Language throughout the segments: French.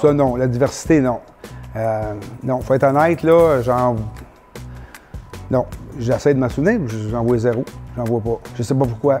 Ça, non. La diversité, non. Euh, non, faut être honnête, là, j'en. Non, j'essaie de m'en souvenir, j'en vois zéro. J'en vois pas. Je sais pas pourquoi.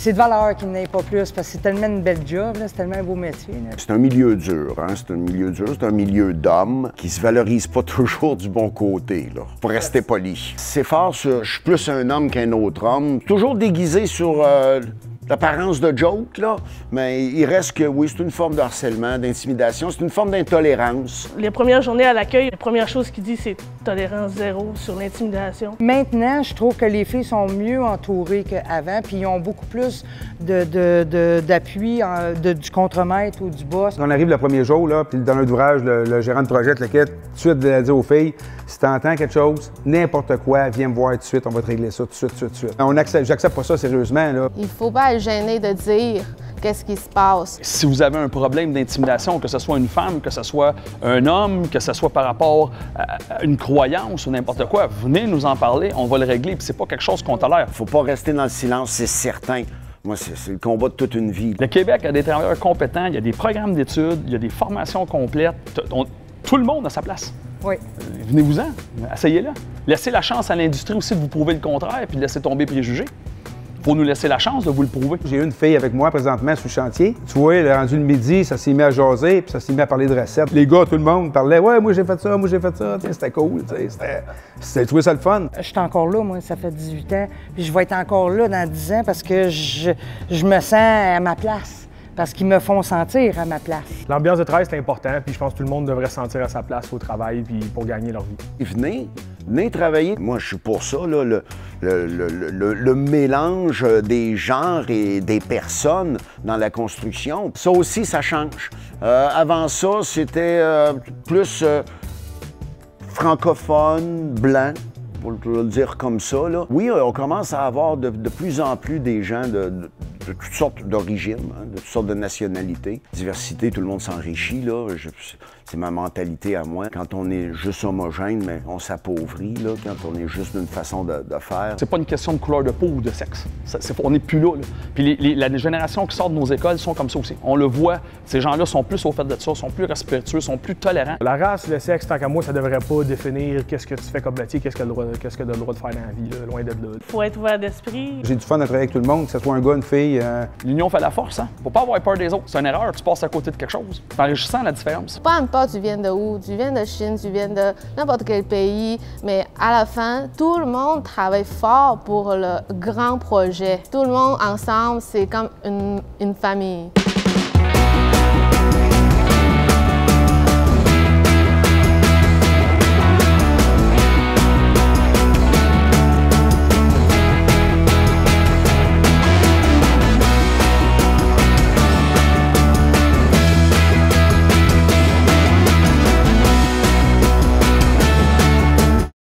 C'est de valeur qu'il n'ait pas plus, parce que c'est tellement une belle job, là, c'est tellement un beau métier. là. C'est un milieu dur, hein? c'est un milieu dur, c'est un milieu d'hommes qui se valorise pas toujours du bon côté, là, pour rester poli. C'est fort sur je suis plus un homme qu'un autre homme, toujours déguisé sur euh, l'apparence de joke, là, mais il reste que oui, c'est une forme de harcèlement, d'intimidation, c'est une forme d'intolérance. Les premières journées à l'accueil, la première chose qu'il dit, c'est tolérance zéro sur l'intimidation. Maintenant, je trouve que les filles sont mieux entourées qu'avant, puis ils ont beaucoup plus de- de- de- d'appui en- de- du contremaître ou du boss. On arrive le premier jour, là, puis dans notre ouvrage, le, le gérant de projet te le quitte, tout de suite, de dire aux filles, si t'entends quelque chose, n'importe quoi, viens me voir tout de suite, on va te régler ça tout de suite, tout de suite, tout de suite. On accepte, j'accepte pas ça sérieusement, là. Il faut pas gêné de dire qu'est-ce qui se passe. Si vous avez un problème d'intimidation, que ce soit une femme, que ce soit un homme, que ce soit par rapport à une croyance ou n'importe quoi, venez nous en parler, on va le régler. Puis c'est pas quelque chose qu'on tolère. Faut pas rester dans le silence, c'est certain. Moi, c'est le combat de toute une vie. Le Québec a des travailleurs compétents, il y a des programmes d'études, il y a des formations complètes. On- tout le monde a sa place. Oui. Venez-vous-en, essayez-le. Laissez la chance à l'industrie aussi de vous prouver le contraire, puis laissez tomber préjugés. Faut nous laisser la chance de vous le prouver. J'ai une fille avec moi présentement sur le chantier. Tu vois, elle est rendue le midi, ça s'est mis à jaser, puis ça s'est mis à parler de recettes. Les gars, tout le monde parlait Ouais, moi j'ai fait ça, moi j'ai fait ça. Tu sais, C'était cool. tu sais, C'était. trouvais ça le fun? Je suis encore là, moi, ça fait 18 ans. Puis je vais être encore là dans 10 ans parce que je, je me sens à ma place. Parce qu'ils me font sentir à ma place. L'ambiance de travail, c'est important, puis je pense que tout le monde devrait se sentir à sa place au travail puis pour gagner leur vie. Venez, venez travailler. Moi, je suis pour ça, là, le, le- le- le- mélange des genres et des personnes dans la construction. Ça aussi, ça change. Euh, avant ça, c'était euh, plus euh, francophone, blanc, pour le dire comme ça. là. Oui, on commence à avoir de, de plus en plus des gens de- de toutes sortes d'origines, hein, de toutes sortes de nationalités. Diversité, tout le monde s'enrichit. là. Je- C'est ma mentalité à moi. Quand on est juste homogène, mais on s'appauvrit. là. Quand on est juste d'une façon de, de faire. C'est pas une question de couleur de peau ou de sexe. Ça- c'est- on n'est plus là. là. Puis les, les- la génération qui sort de nos écoles sont comme ça aussi. On le voit. Ces gens-là sont plus au fait de ça, sont plus respectueux, sont plus tolérants. La race, le sexe, tant qu'à moi, ça devrait pas définir qu'est-ce que tu fais comme métier, qu'est-ce que tu as le droit de faire dans la vie, là, loin de là. faut être ouvert d'esprit. J'ai du fun à travailler avec tout le monde, que ce soit un gars, une fille. Euh, L'union fait la force, hein? Faut pas avoir peur des autres. C'est une erreur, tu passes à côté de quelque chose. C'est enrichissant la différence. Peu importe tu viens de où, tu viens de Chine, tu viens de n'importe quel pays, mais à la fin, tout le monde travaille fort pour le grand projet. Tout le monde ensemble, c'est comme une, une famille.